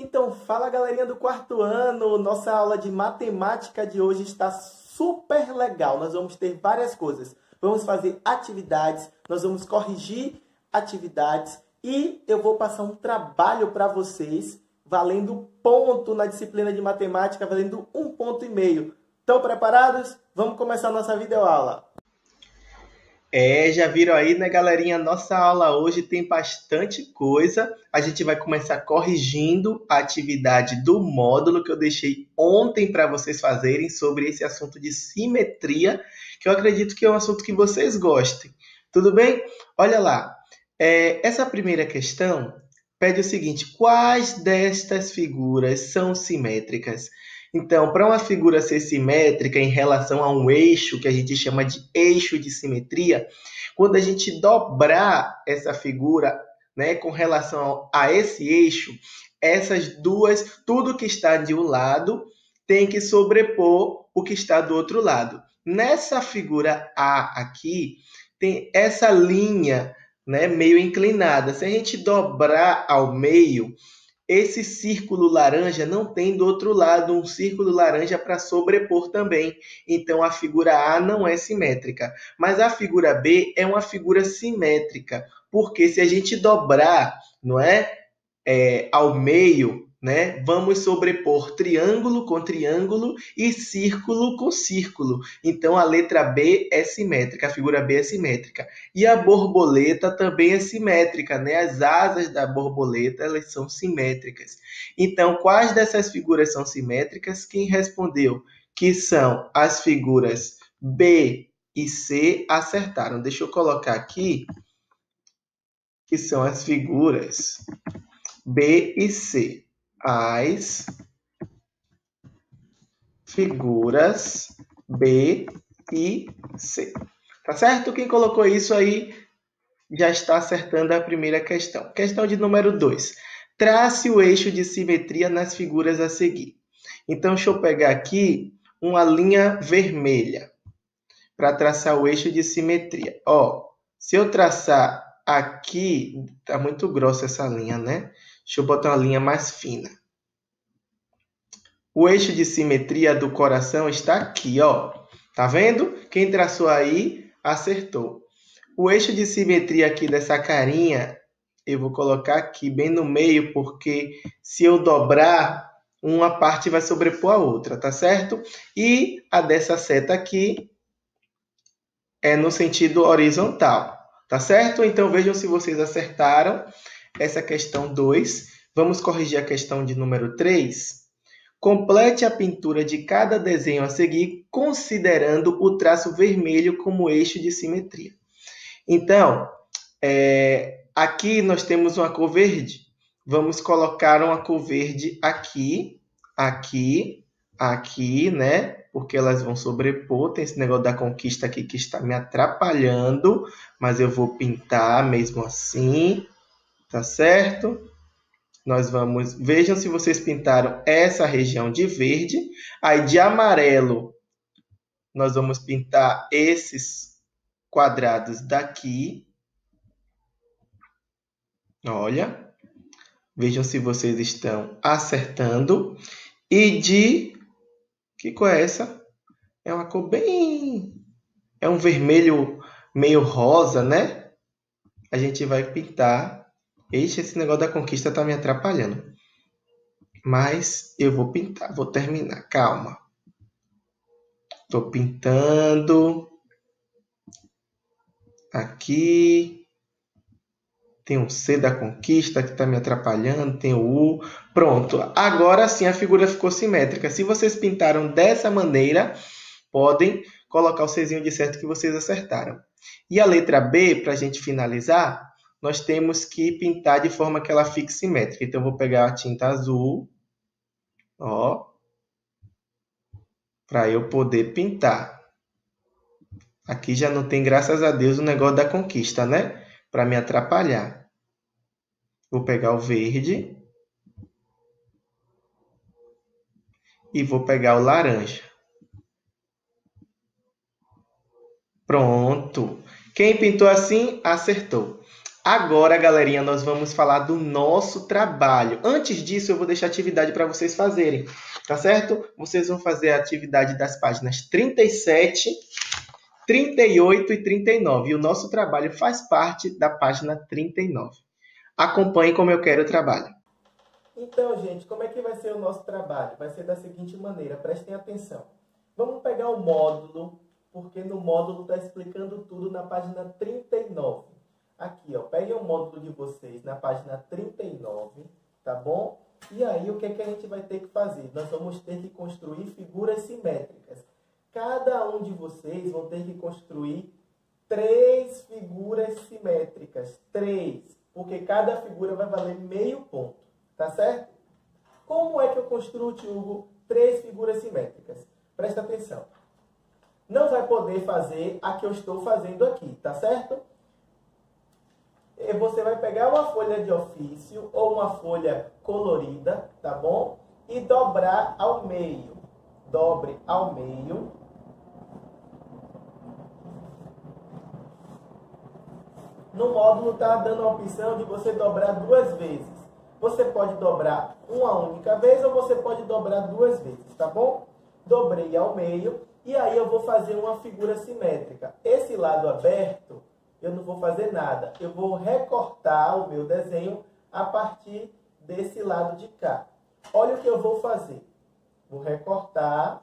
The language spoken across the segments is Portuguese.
Então, fala galerinha do quarto ano, nossa aula de matemática de hoje está super legal. Nós vamos ter várias coisas. Vamos fazer atividades, nós vamos corrigir atividades e eu vou passar um trabalho para vocês valendo ponto na disciplina de matemática, valendo um ponto e meio. Estão preparados? Vamos começar nossa videoaula. É, já viram aí, né, galerinha? Nossa aula hoje tem bastante coisa. A gente vai começar corrigindo a atividade do módulo que eu deixei ontem para vocês fazerem sobre esse assunto de simetria, que eu acredito que é um assunto que vocês gostem. Tudo bem? Olha lá. É, essa primeira questão pede o seguinte: quais destas figuras são simétricas? Então, para uma figura ser simétrica em relação a um eixo, que a gente chama de eixo de simetria, quando a gente dobrar essa figura né, com relação a esse eixo, essas duas, tudo que está de um lado tem que sobrepor o que está do outro lado. Nessa figura A aqui, tem essa linha né, meio inclinada. Se a gente dobrar ao meio, esse círculo laranja não tem do outro lado um círculo laranja para sobrepor também. Então a figura A não é simétrica. Mas a figura B é uma figura simétrica, porque se a gente dobrar, não é, é ao meio, né? Vamos sobrepor triângulo com triângulo e círculo com círculo. Então a letra B é simétrica, a figura B é simétrica. E a borboleta também é simétrica, né? As asas da borboleta, elas são simétricas. Então, quais dessas figuras são simétricas? Quem respondeu que são as figuras B e C acertaram. Deixa eu colocar aqui que são as figuras B e C as figuras B e C. Tá certo? Quem colocou isso aí já está acertando a primeira questão. Questão de número 2. Trace o eixo de simetria nas figuras a seguir. Então, deixa eu pegar aqui uma linha vermelha para traçar o eixo de simetria. Ó, se eu traçar aqui, tá muito grossa essa linha, né? Deixa eu botar uma linha mais fina. O eixo de simetria do coração está aqui, ó. Tá vendo? Quem traçou aí acertou. O eixo de simetria aqui dessa carinha, eu vou colocar aqui bem no meio, porque se eu dobrar, uma parte vai sobrepor a outra, tá certo? E a dessa seta aqui é no sentido horizontal, tá certo? Então vejam se vocês acertaram essa questão 2. Vamos corrigir a questão de número 3. Complete a pintura de cada desenho a seguir, considerando o traço vermelho como eixo de simetria. Então, é, aqui nós temos uma cor verde. Vamos colocar uma cor verde aqui, aqui, aqui, né? Porque elas vão sobrepor. Tem esse negócio da conquista aqui que está me atrapalhando, mas eu vou pintar mesmo assim tá certo? Nós vamos, vejam se vocês pintaram essa região de verde, aí de amarelo nós vamos pintar esses quadrados daqui. Olha, vejam se vocês estão acertando. E de que cor é essa? É uma cor bem é um vermelho meio rosa, né? A gente vai pintar Ixi, esse negócio da conquista tá me atrapalhando. Mas eu vou pintar, vou terminar. Calma. Tô pintando. Aqui. Tem um C da conquista que está me atrapalhando. Tem o U. Pronto. Agora sim a figura ficou simétrica. Se vocês pintaram dessa maneira, podem colocar o Czinho de certo que vocês acertaram. E a letra B, para a gente finalizar, nós temos que pintar de forma que ela fique simétrica. Então, eu vou pegar a tinta azul, ó, para eu poder pintar. Aqui já não tem, graças a Deus, o negócio da conquista, né? Para me atrapalhar. Vou pegar o verde. E vou pegar o laranja. Pronto. Quem pintou assim, acertou. Agora, galerinha, nós vamos falar do nosso trabalho. Antes disso, eu vou deixar atividade para vocês fazerem, tá certo? Vocês vão fazer a atividade das páginas 37, 38 e 39. E o nosso trabalho faz parte da página 39. Acompanhe como eu quero o trabalho. Então, gente, como é que vai ser o nosso trabalho? Vai ser da seguinte maneira, prestem atenção. Vamos pegar o módulo, porque no módulo está explicando tudo na página 39. Aqui, ó, peguem o módulo de vocês na página 39, tá bom? E aí, o que, é que a gente vai ter que fazer? Nós vamos ter que construir figuras simétricas. Cada um de vocês vão ter que construir três figuras simétricas. Três. Porque cada figura vai valer meio ponto. Tá certo? Como é que eu construo, Hugo, três figuras simétricas? Presta atenção. Não vai poder fazer a que eu estou fazendo aqui, tá certo? Você vai pegar uma folha de ofício ou uma folha colorida, tá bom? E dobrar ao meio. Dobre ao meio. No módulo está dando a opção de você dobrar duas vezes. Você pode dobrar uma única vez ou você pode dobrar duas vezes, tá bom? Dobrei ao meio e aí eu vou fazer uma figura simétrica. Esse lado aberto eu não vou fazer nada. Eu vou recortar o meu desenho a partir desse lado de cá. Olha o que eu vou fazer. Vou recortar.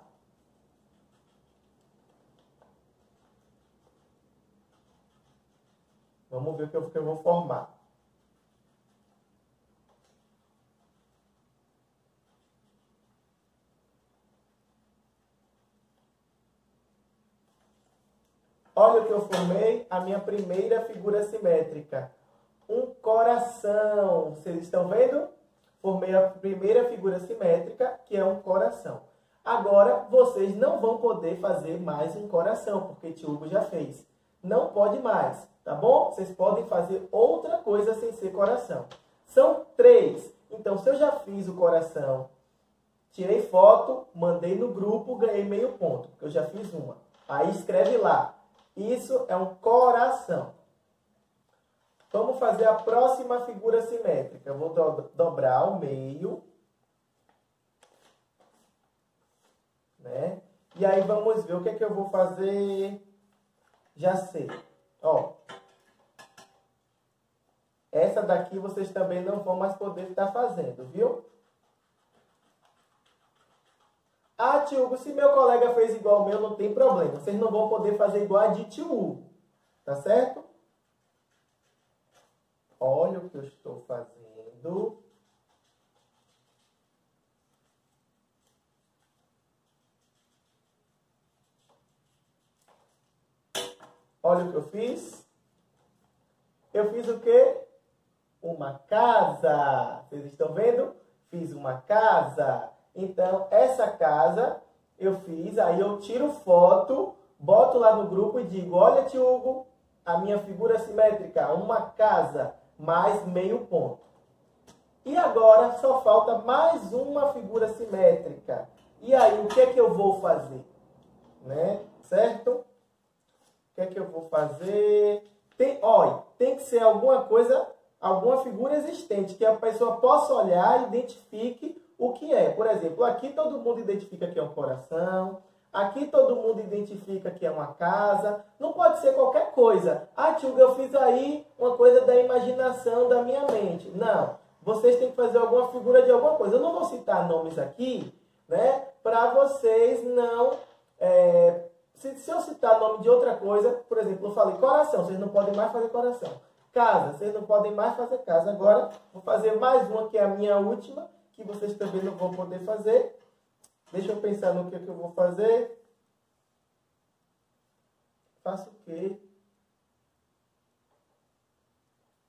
Vamos ver o que eu, vou formar. Olha o que eu formei, a minha primeira figura simétrica. Um coração. Vocês estão vendo? Formei a primeira figura simétrica, que é um coração. Agora, vocês não vão poder fazer mais um coração, porque Tio Hugo já fez. Não pode mais, tá bom? Vocês podem fazer outra coisa sem ser coração. São três. Então, se eu já fiz o coração, tirei foto, mandei no grupo, ganhei meio ponto, porque eu já fiz uma. Aí escreve lá, isso é um coração. Vamos fazer a próxima figura simétrica. Eu vou do dobrar ao meio. Né? E aí vamos ver o que é que eu vou fazer. Já sei. Ó. Essa daqui vocês também não vão mais poder estar fazendo, viu? Hugo, se meu colega fez igual ao meu, não tem problema. Vocês não vão poder fazer igual a de tio Hugo. Tá certo? Olha o que eu estou fazendo. Olha o que eu fiz. Eu fiz o quê? Uma casa. Vocês estão vendo? Fiz uma casa. Então, essa casa eu fiz, aí eu tiro foto, boto lá no grupo e digo: Olha, tio Hugo, a minha figura simétrica, uma casa mais meio ponto. E agora só falta mais uma figura simétrica. E aí, o que é que eu vou fazer? Né? Certo? O que é que eu vou fazer? Tem, olha, tem que ser alguma coisa, alguma figura existente, que a pessoa possa olhar e identifique o que é. Por exemplo, aqui todo mundo identifica que é um coração, aqui todo mundo identifica que é uma casa, não pode ser qualquer coisa. Ah, tio, eu fiz aí uma coisa da imaginação da minha mente. Não, vocês têm que fazer alguma figura de alguma coisa. Eu não vou citar nomes aqui, né, para vocês não... É, se, se eu citar nome de outra coisa, por exemplo, eu falei coração, vocês não podem mais fazer coração. Casa, vocês não podem mais fazer casa. Agora, vou fazer mais uma que é a minha última, que vocês também não vão poder fazer. Deixa eu pensar no que, é que eu vou fazer. Faço o quê?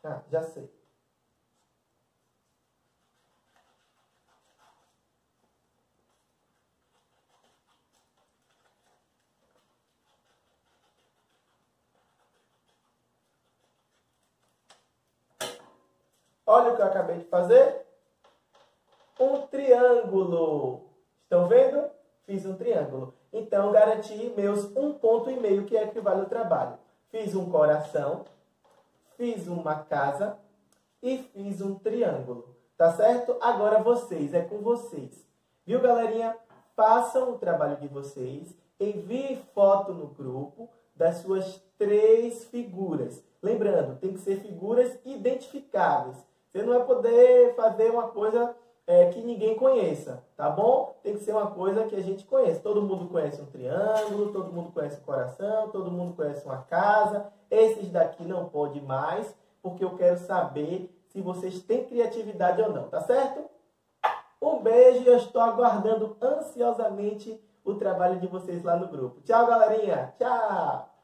Ah, já sei. Olha o que eu acabei de fazer triângulo. Estão vendo? Fiz um triângulo. Então, garanti meus um ponto e meio, que equivale ao trabalho. Fiz um coração, fiz uma casa e fiz um triângulo. Tá certo? Agora vocês, é com vocês. Viu, galerinha? Façam o trabalho de vocês. Envie foto no grupo das suas três figuras. Lembrando, tem que ser figuras identificáveis. Você não vai poder fazer uma coisa é, que ninguém conheça, tá bom? Tem que ser uma coisa que a gente conhece. Todo mundo conhece um triângulo, todo mundo conhece um coração, todo mundo conhece uma casa. Esses daqui não pode mais, porque eu quero saber se vocês têm criatividade ou não, tá certo? Um beijo e eu estou aguardando ansiosamente o trabalho de vocês lá no grupo. Tchau, galerinha. Tchau.